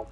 Hello.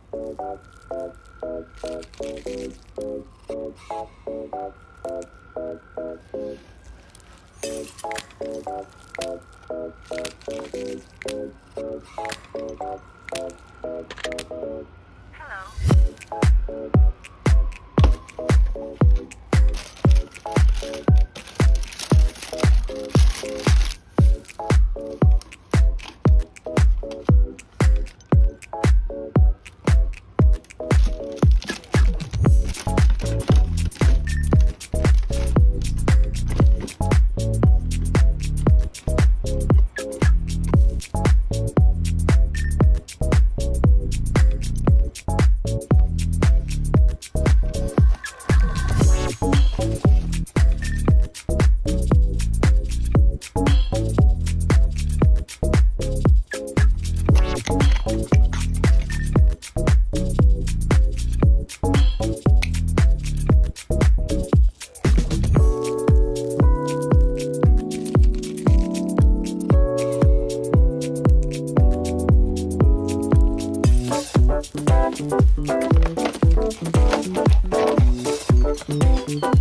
Thank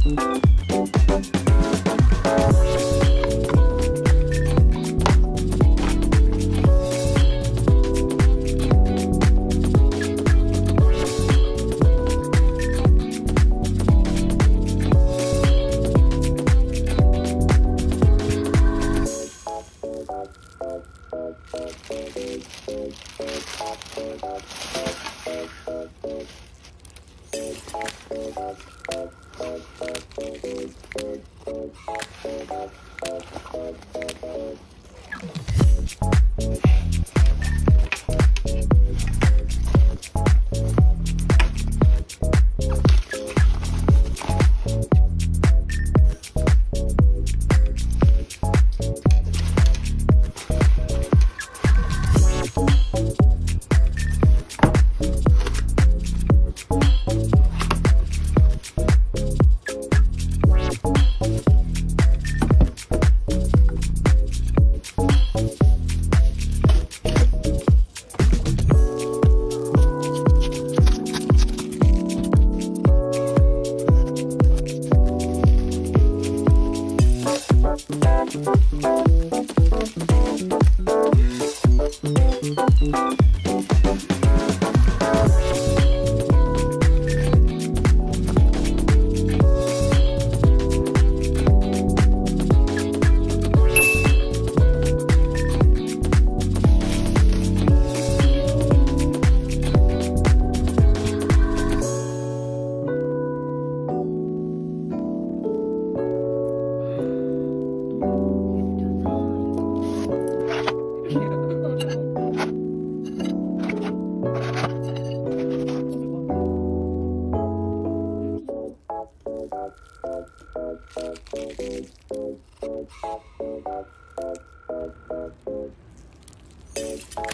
you. Thank you. Hello.